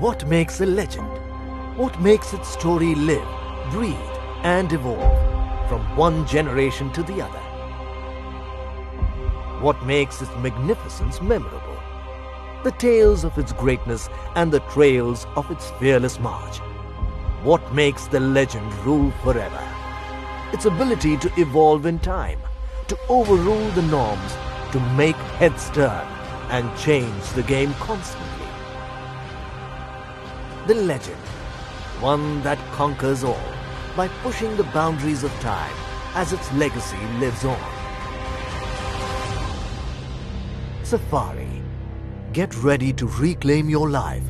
What makes a legend? What makes its story live, breathe, and evolve from one generation to the other? What makes its magnificence memorable? The tales of its greatness and the trails of its fearless march. What makes the legend rule forever? Its ability to evolve in time, to overrule the norms, to make heads turn and change the game constantly. The legend, one that conquers all by pushing the boundaries of time as its legacy lives on. Safari. Get ready to reclaim your life